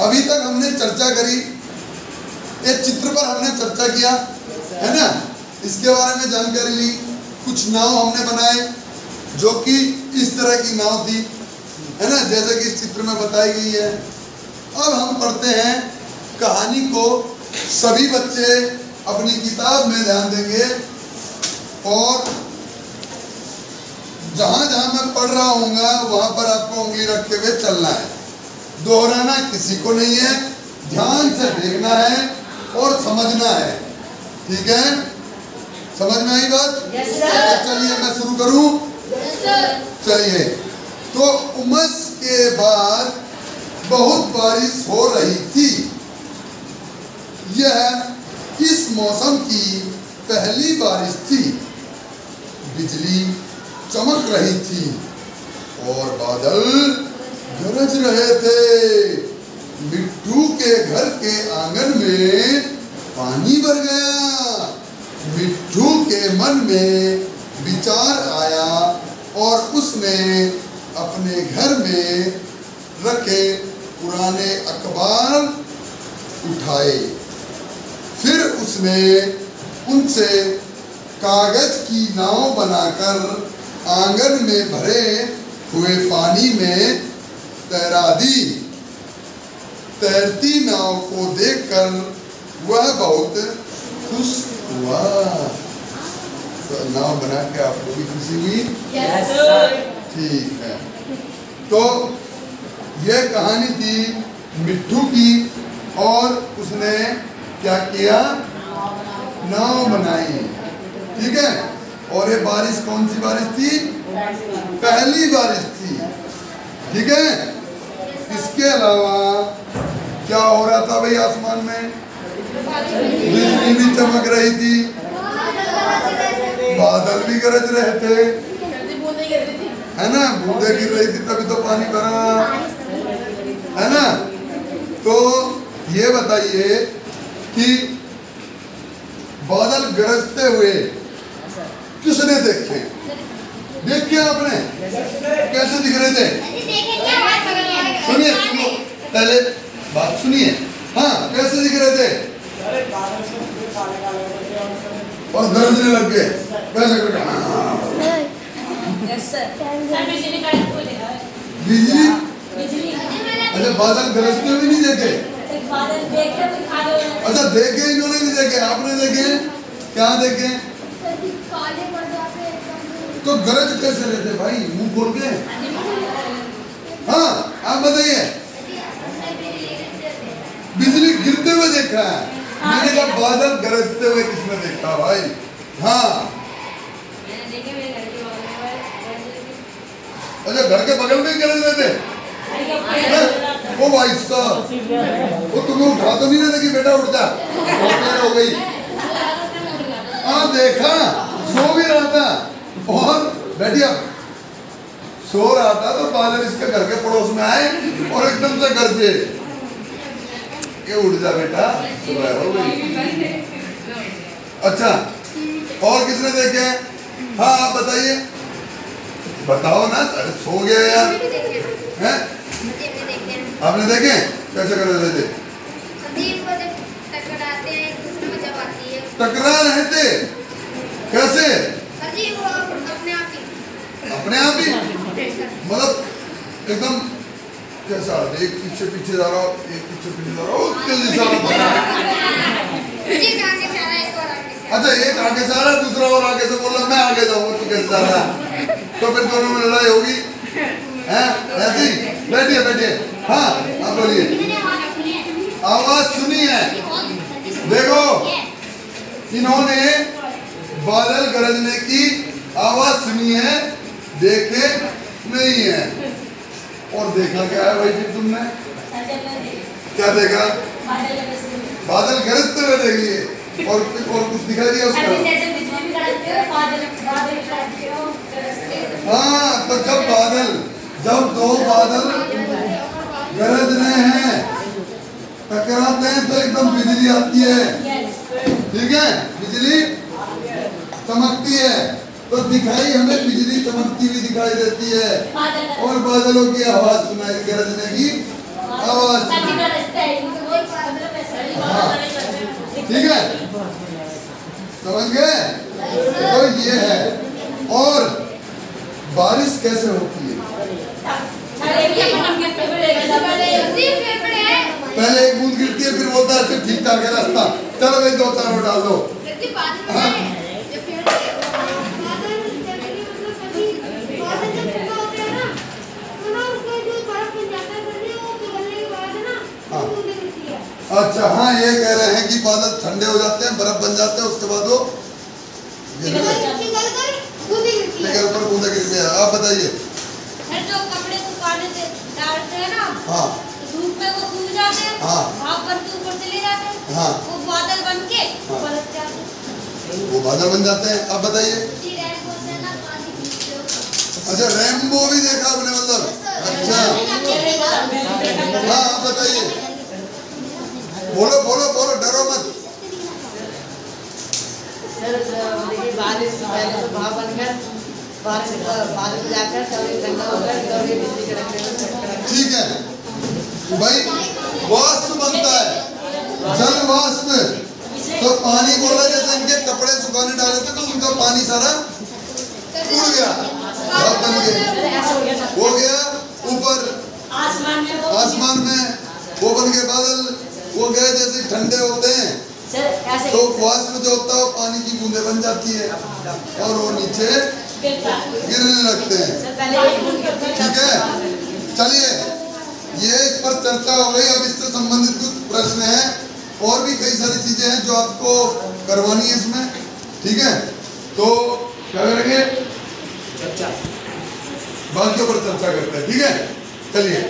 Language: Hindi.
अभी तक हमने चर्चा करी। एक चित्र पर हमने चर्चा किया, है ना? इसके बारे में जानकारी ली, कुछ नाव हमने बनाए, जो कि इस तरह की नाव थी, है ना? जैसे कि इस चित्र में बताई गई है। अब हम पढ़ते हैं कहानी को। सभी बच्चे अपनी किताब में ध्यान देंगे और जहाँ जहाँ मैं पढ़ रहा हूँगा वहाँ पर आपको उंगली रखते हुए चलना है। दोहराना किसी को नहीं है। ध्यान से देखना है और समझना है। ठीक है? समझ में आई बात? तो चलिए मैं शुरू करूँ। चलिए। तो उमस के बाद बहुत बारिश हो रही थी। यह इस मौसम की पहली बारिश थी? बिजली चमक रही थी और बादल गरज रहे थे। मिट्टू के घर के आँगन में पानी भर गया। मिट्टू के मन में विचार आया और उसने अपने घर में रखे पुराने अखबार उठाए। फिर उसने उनसे कागज़ की नाव बनाकर आँगन में भरे हुए पानी में तैरा दी। तैरती नाव को देखकर वह बहुत खुश हुआ। तो नाव बना के आपको भी खुशी हुई? ठीक है। तो यह कहानी थी मिट्टू की और उसने क्या किया? नाव बनाई। ठीक है? और ये बारिश कौन सी बारिश थी। पहली बारिश थी। ठीक है? इसके अलावा क्या हो रहा था भाई आसमान में? बिजली भी चमक रही थी। बादल भी गरज रहे थे। है ना? बूंदे गिर रही थी, तभी तो पानी भरा। है ना? तो ये बताइए कि बादल गरजते हुए किसने देखे? देखे आपने। कैसे दिख रहे थे? पहले बात सुनिए। हाँ कैसे दिख रहे थे? और गरजने लग गए कैसे हाँ, बिजली अच्छा बादल गरजते हुए नहीं देखे? अच्छा देखे इन्होंने भी देखे आपने देखे? क्या देखे? तो गरज कैसे रहते भाई? मुँह खोल के। हाँ आप बताइए बिजली गिरते हुए देखा है। मैंने कहा बादल गरजते हुए किसने देखा भाई। हाँ। अच्छा घर के बगल में ही गरज रहे थे हैं? ओ भाई साहब। वो तुम्हें उठा तो नहीं रहे कि बेटा उठ जा। हो गई। हाँ देखा। सो भी रहा था। और बैठिया सो रहा था तो बादल इसके घर के पड़ोस में आए और एकदम से गरजे। ये उठ जा बेटा। सुबह हो गई अच्छा और किसने देखे? हाँ आप बताइए। बताओ ना अरे सो गया यार। हैं? आपने देखे? कैसे कर रहे थे? टकरा रहे थे? कैसे? अपने आप ही? मतलब एकदम कैसा एक पीछे पीछे जा रहा हो एक पीछे पीछे जा रहा हूँ तेज़ी से आ रहा अच्छा एक आगे से आ रहा है दूसरा और आगे से बोल मैं आगे जाऊँगा तू कैसे जा रहा है तो फिर दोनों में लड़ाई होगी हैं ऐसी बैठिए बैठिए हाँ आप बोलिए आवाज़ सुनी है देखो इन्होंने बादल गरजने की आवाज़ सुनी है देखे नहीं है और देखा क्या है भाई फिर तुमने? क्या देखा? बादल गरजते हुए देखिए और और कुछ दिखाई दिया उसका? हाँ तो जब बादल जब दो बादल गरज रहे हैं टकराते हैं तो एकदम बिजली आती है। ठीक है? बिजली चमकती है। तो दिखाई हमें बिजली चमकती हुई दिखाई देती है। और बादलों की आवाज़ सुनाई गरजने की आवाज़ हाँ। ठीक है? समझ गए? तो ये है। और बारिश कैसे होती है? पहले एक बूंद गिरती है फिर बोलता है ठीक ठाक है रास्ता। चलो भाई दो चारों डाल दो। अच्छा हाँ ये कह रहे हैं कि बादल ठंडे हो जाते हैं बर्फ़ बन जाते हैं उसके बाद वो। लेकिन ऊपर बूंदा गिरते हैं। आप बताइए। जो कपड़े सुखाने से डालते हैं ना हाँ। धूप में वो सूख जाते हैं हाँ। भाप बन के ऊपर चले जाते हैं हाँ। वो बादल बन के हाँ। जाते हैं। वो बादल बन जाते हैं। आप बताइए। अच्छा रेमबो भी देखा आपने मतलब? अच्छा। हाँ आप बताइए। बोलो बोलो बोलो डरो मत। सर देखिए बारिश पहले तो भाव बनकर बारिश बारिश में जाकर तब ये ठंडा होकर तब ये बिजली कड़कने में ठीक है। भाई वाष्प बनता है जल वाष्प। तो पानी बोला जैसे इनके कपड़े सुखाने डाले थे तो उनका पानी सारा उड़ गया। भाप बन गए हो गया। हो गया ऊपर। आसमान में। वो आसमान में। वो बन गए बादल। वो गए जैसे ठंडे होते हैं। सर तो वाष्प जो होता है वो पानी की बूंदे बन जाती है और वो नीचे। गिरने लगते हैं। ठीक है? चलिए ये इस पर चर्चा हो गई। अब इससे संबंधित कुछ प्रश्न हैं और भी कई सारी चीज़ें हैं जो आपको करवानी है इसमें। ठीक है? तो क्या करेंगे? चर्चा। बाकियों पर चर्चा करते हैं। ठीक है? चलिए।